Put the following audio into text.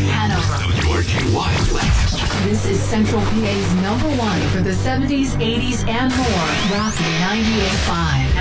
York, Hanover. WRGY This is Central PA's number one for the 70s, 80s, and more. Rocky 98.5.